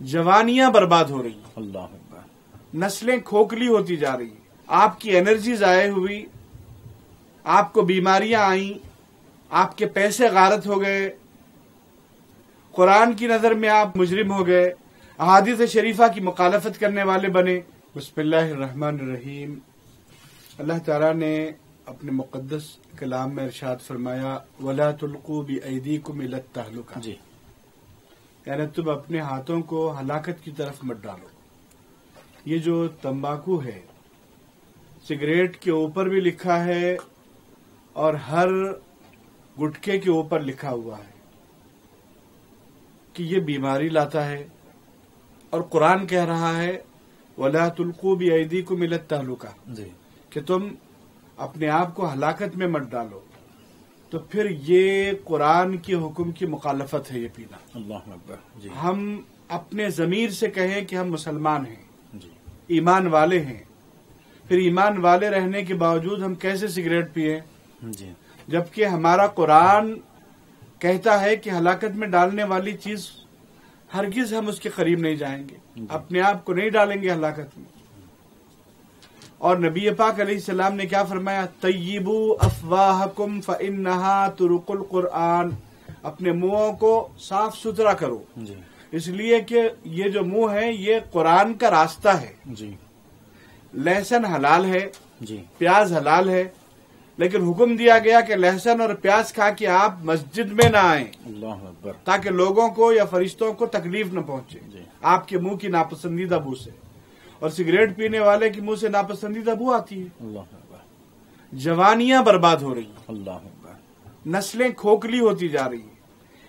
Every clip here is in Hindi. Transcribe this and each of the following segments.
जवानियाँ बर्बाद हो रही अल्लाह नस्लें खोखली होती जा रही आपकी एनर्जी जाये हुई आपको बीमारियाँ आई आपके पैसे गारत हो गए। कुरान की नज़र में आप मुजरिम हो गए अहादिस शरीफा की मुखालफत करने वाले बने। बसमीम अल्लाह ताला ने अपने मुकदस कलाम में इरशाद फरमाया वला तुल्कू बी ऐदी को मिलत तहलुका। जी। यानी तुम अपने हाथों को हलाकत की तरफ़ मत डालो। ये जो तंबाकू है सिगरेट के ऊपर भी लिखा है और हर गुटखे के ऊपर लिखा हुआ है कि ये बीमारी लाता है और कुरान कह रहा है वला तुल्कू भी ऐदी को मिलत तालुका जी। कि तुम अपने आप को हलाकत में मत डालो। तो फिर ये कुरान के हुक्म की मुखालफत है ये पीना। अल्लाह अकबर जी। हम अपने जमीर से कहें कि हम मुसलमान हैं ईमान वाले हैं। फिर ईमान वाले रहने के बावजूद हम कैसे सिगरेट पिए? जबकि हमारा कुरान कहता है कि हलाकत में डालने वाली चीज़ हरगिज हम उसके करीब नहीं जाएँगे। अपने आप को नहीं डालेंगे हलाकत में। और नबी पाक सलाम ने क्या फरमाया? तय्यबू अफवाहकुम फइन्नहा तुरुकुल कुरआन। अपने मुंहों को साफ़ सुथरा करो। इसलिए कि ये जो मुँह है ये कुरान का रास्ता है। जी। लहसुन हलाल है। जी। प्याज हलाल है। लेकिन हुक्म दिया गया कि लहसन और प्याज खा के आप मस्जिद में ना आए। ताकि लोगों को या फरिश्तों को तकलीफ़ न पहुँचे। आपके मुँह की नापसंदीदा बू से और सिगरेट पीने वाले की मुँह से नापसंदीदा बू आती है। जवानियाँ बर्बाद हो रही हैं। अल्लाह नस्लें खोखली होती जा रही हैं।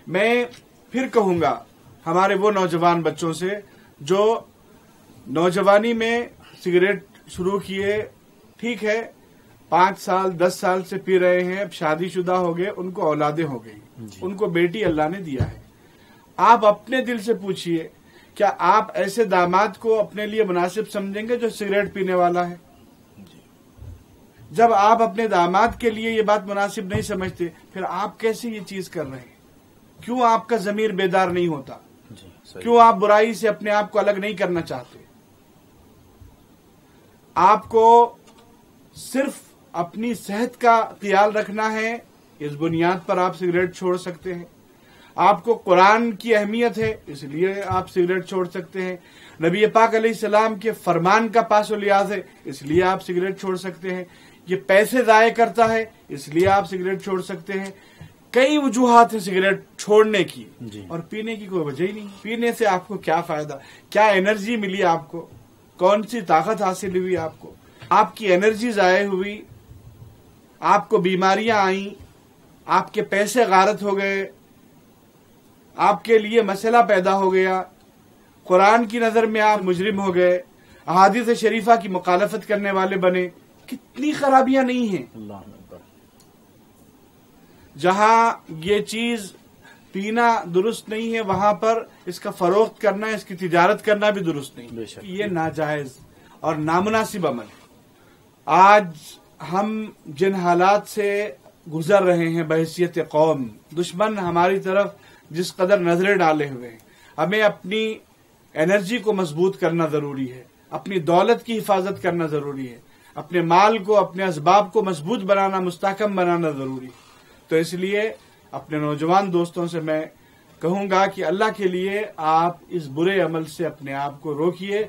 मैं फिर कहूँगा हमारे वो नौजवान बच्चों से जो नौजवानी में सिगरेट शुरू किए ठीक है पाँच साल दस साल से पी रहे हैं अब शादीशुदा हो गए उनको औलादे हो गई। उनको बेटी अल्लाह ने दिया है। आप अपने दिल से पूछिए क्या आप ऐसे दामाद को अपने लिए मुनासिब समझेंगे जो सिगरेट पीने वाला है? जब आप अपने दामाद के लिए ये बात मुनासिब नहीं समझते फिर आप कैसे ये चीज़ कर रहे हैं? क्यों आपका जमीर बेदार नहीं होता? क्यों आप बुराई से अपने आप को अलग नहीं करना चाहते? आपको सिर्फ़ अपनी सेहत का ख्याल रखना है इस बुनियाद पर आप सिगरेट छोड़ सकते हैं। आपको कुरान की अहमियत है इसलिए आप सिगरेट छोड़ सकते हैं। नबी पाक सलाम के फरमान का पास लिहाज है इसलिए आप सिगरेट छोड़ सकते हैं। ये पैसे जाय करता है इसलिए आप सिगरेट छोड़ सकते हैं। कई वजूहत है सिगरेट छोड़ने की और पीने की कोई वजह ही नहीं। पीने से आपको क्या फ़ायदा? क्या एनर्जी मिली आपको? कौन सी ताकत हासिल हुई आपको? आपकी एनर्जी जाये हुई आपको बीमारियाँ आई आपके पैसे गारत हो गए आपके लिए मसला पैदा हो गया। कुरान की नज़र में आप मुजरिम हो गए। अहादिस शरीफा की मुखालफत करने वाले बने। कितनी खराबियाँ नहीं हैं। जहाँ ये चीज़ पीना दुरुस्त नहीं है वहाँ पर इसका फरोख्त करना इसकी तिजारत करना भी दुरुस्त नहीं। बेशक। ये नाजायज और नामुनासिब अमल है। आज हम जिन हालात से गुजर रहे हैं बहसीत कौम दुश्मन हमारी तरफ़ जिस कदर नज़रें डाले हुए हैं। हमें अपनी एनर्जी को मज़बूत करना ज़रूरी है। अपनी दौलत की हिफाजत करना ज़रूरी है। अपने माल को, अपने इसबाब को मज़बूत बनाना, मुस्तकम बनाना ज़रूरी है। तो इसलिए अपने नौजवान दोस्तों से मैं कहूँगा कि अल्लाह के लिए आप इस बुरे अमल से अपने आप को रोकिए।